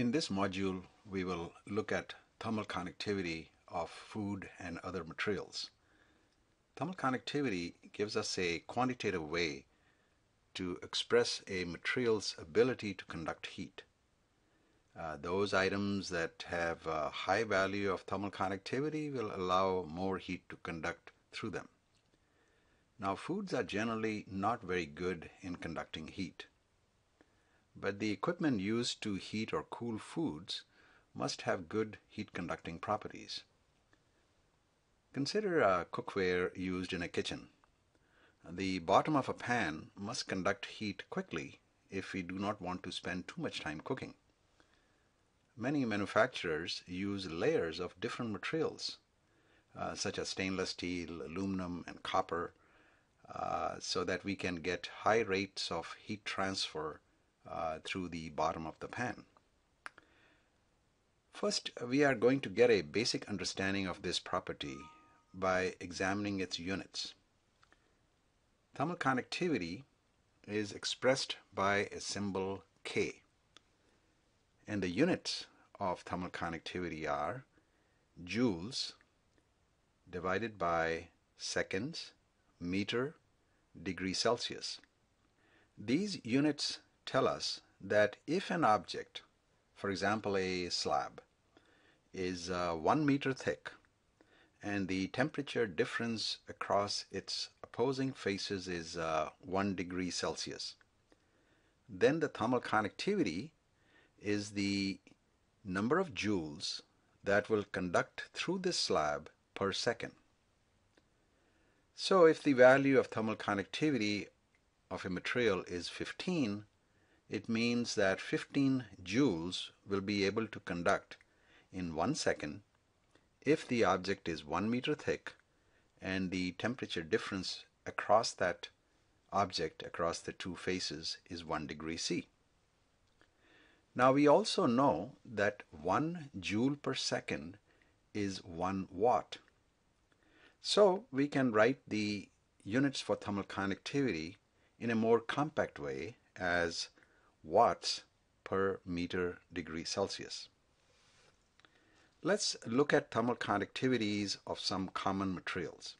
In this module, we will look at thermal conductivity of food and other materials. Thermal conductivity gives us a quantitative way to express a material's ability to conduct heat. Uh, those items that have a high value of thermal conductivity will allow more heat to conduct through them. Now foods are generally not very good in conducting heat. But the equipment used to heat or cool foods must have good heat conducting properties. Consider a cookware used in a kitchen. The bottom of a pan must conduct heat quickly if we do not want to spend too much time cooking. Many manufacturers use layers of different materials, uh, such as stainless steel, aluminum, and copper, uh, so that we can get high rates of heat transfer uh, through the bottom of the pan. First, we are going to get a basic understanding of this property by examining its units. Thermal conductivity is expressed by a symbol K. And the units of thermal conductivity are joules divided by seconds, meter, degree Celsius. These units tell us that if an object, for example a slab, is uh, one meter thick and the temperature difference across its opposing faces is uh, 1 degree Celsius. Then the thermal conductivity is the number of joules that will conduct through this slab per second. So if the value of thermal conductivity of a material is 15, it means that 15 joules will be able to conduct in one second if the object is one meter thick and the temperature difference across that object across the two faces is 1 degree C. Now we also know that 1 joule per second is 1 watt. So we can write the units for thermal conductivity in a more compact way as watts per meter degree Celsius. Let's look at thermal conductivities of some common materials.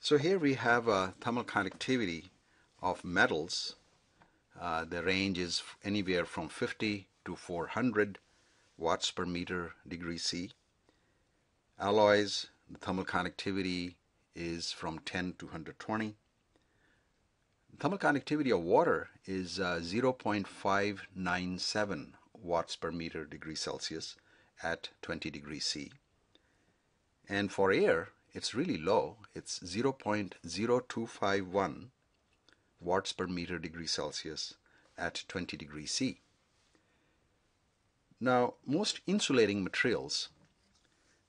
So here we have a thermal conductivity of metals. Uh, the range is anywhere from 50 to 400 watts per meter degree C. Alloys, the thermal conductivity is from 10 to 120. Thermal conductivity of water is uh, 0.597 watts per meter degree Celsius at 20 degrees C. And for air, it's really low. It's 0.0251 watts per meter degree Celsius at 20 degrees C. Now, most insulating materials,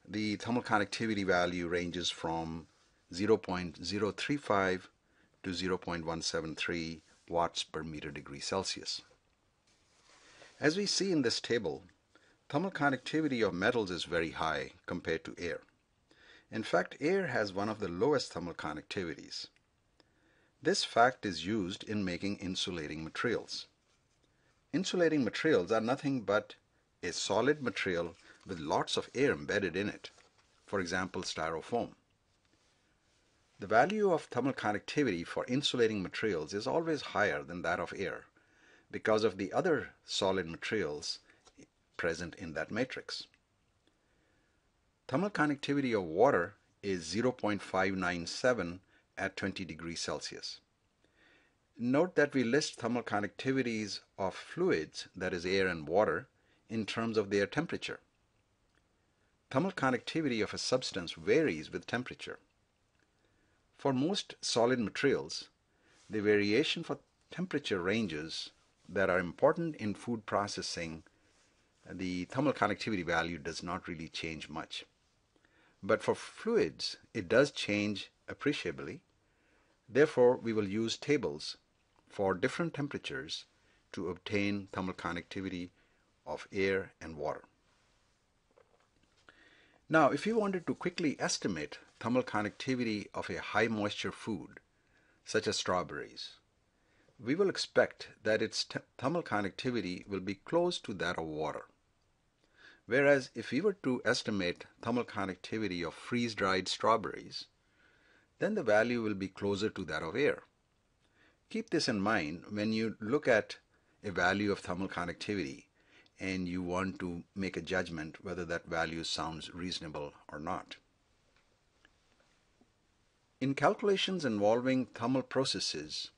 the thermal conductivity value ranges from 0.035 to 0.173 watts per meter degree Celsius. As we see in this table, thermal conductivity of metals is very high compared to air. In fact, air has one of the lowest thermal conductivities. This fact is used in making insulating materials. Insulating materials are nothing but a solid material with lots of air embedded in it, for example styrofoam. The value of thermal conductivity for insulating materials is always higher than that of air because of the other solid materials present in that matrix. Thermal conductivity of water is 0.597 at 20 degrees Celsius. Note that we list thermal conductivities of fluids, that is air and water, in terms of their temperature. Thermal conductivity of a substance varies with temperature. For most solid materials, the variation for temperature ranges that are important in food processing, the thermal conductivity value does not really change much. But for fluids, it does change appreciably. Therefore, we will use tables for different temperatures to obtain thermal conductivity of air and water. Now, if you wanted to quickly estimate thermal conductivity of a high moisture food, such as strawberries, we will expect that its thermal conductivity will be close to that of water. Whereas if we were to estimate thermal conductivity of freeze-dried strawberries, then the value will be closer to that of air. Keep this in mind when you look at a value of thermal conductivity and you want to make a judgment whether that value sounds reasonable or not. In calculations involving thermal processes,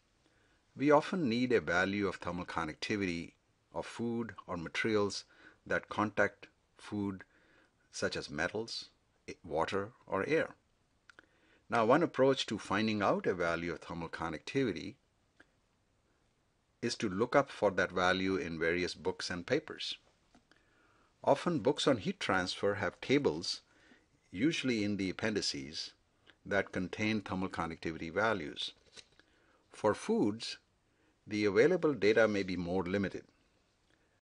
we often need a value of thermal conductivity of food or materials that contact food such as metals, water, or air. Now one approach to finding out a value of thermal conductivity is to look up for that value in various books and papers. Often books on heat transfer have tables, usually in the appendices, that contain thermal conductivity values. For foods, the available data may be more limited.